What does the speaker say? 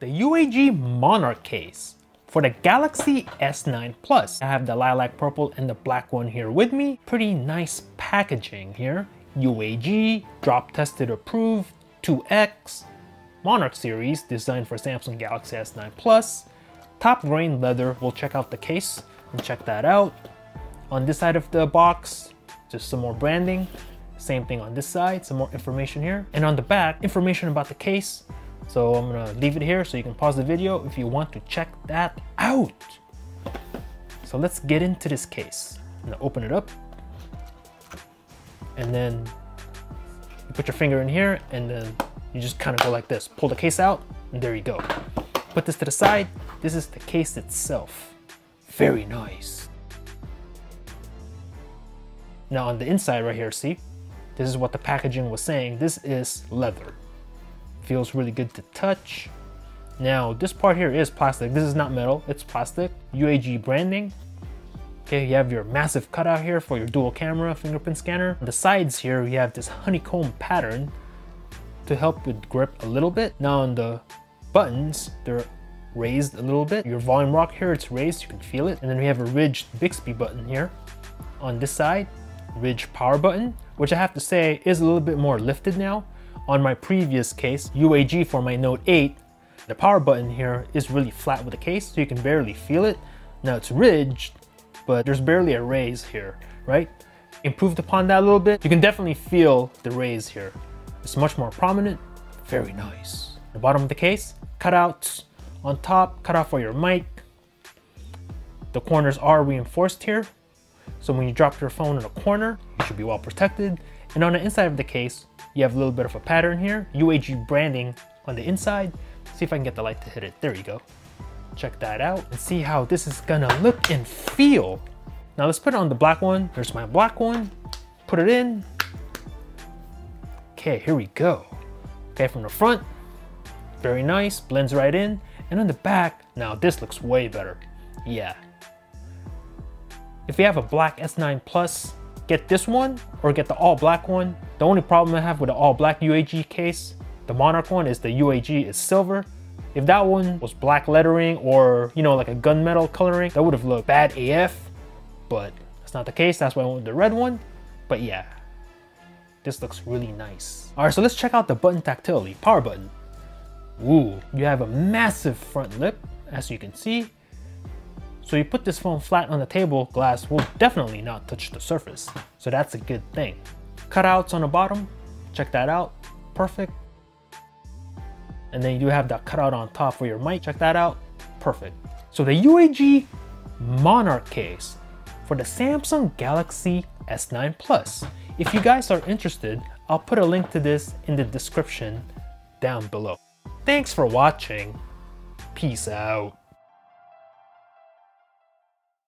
the UAG Monarch case for the Galaxy S9 Plus. I have the lilac purple and the black one here with me. Pretty nice packaging here. UAG, drop tested approved, 2X, Monarch series designed for Samsung Galaxy S9 Plus. Top grain leather, we'll check out the case and check that out. On this side of the box, just some more branding. Same thing on this side, some more information here. And on the back, information about the case. So I'm gonna leave it here so you can pause the video if you want to check that out. So let's get into this case. I'm gonna open it up. And then you put your finger in here and then you just kind of go like this. Pull the case out and there you go. Put this to the side. This is the case itself. Very nice. Now on the inside right here, see? This is what the packaging was saying. This is leather. Feels really good to touch. Now this part here is plastic. This is not metal, it's plastic. UAG branding. Okay, you have your massive cutout here for your dual camera fingerprint scanner. On the sides here, you have this honeycomb pattern to help with grip a little bit. Now on the buttons, they're raised a little bit. Your volume rock here, it's raised, you can feel it. And then we have a ridged Bixby button here. On this side, ridge power button, which I have to say is a little bit more lifted now. On my previous case, UAG for my Note 8, the power button here is really flat with the case, so you can barely feel it. Now it's ridged, but there's barely a raise here, right? Improved upon that a little bit, you can definitely feel the raise here. It's much more prominent, very nice. The bottom of the case, cutouts on top, cutout for your mic. The corners are reinforced here, so when you drop your phone in a corner, should be well protected. And on the inside of the case, you have a little bit of a pattern here, UAG branding on the inside. See if I can get the light to hit it. There you go. Check that out and see how this is gonna look and feel. Now let's put it on the black one. There's my black one. Put it in, Okay, here we go. Okay, from the front, very nice, blends right in. And on the back, now this looks way better. Yeah. If you have a black S9 Plus, get this one or get the all black one. The only problem I have with the all black UAG case, the Monarch one is the UAG is silver. If that one was black lettering or, you know, like a gunmetal coloring, that would have looked bad AF, but that's not the case. That's why I went with the red one. But yeah, this looks really nice. All right, so let's check out the button tactility, power button. Ooh, you have a massive front lip, as you can see. So you put this phone flat on the table, glass will definitely not touch the surface. So that's a good thing. Cutouts on the bottom, check that out, perfect. And then you do have that cutout on top for your mic, check that out, perfect. So the UAG Monarch case for the Samsung Galaxy S9 Plus. If you guys are interested, I'll put a link to this in the description down below. Thanks for watching. Peace out.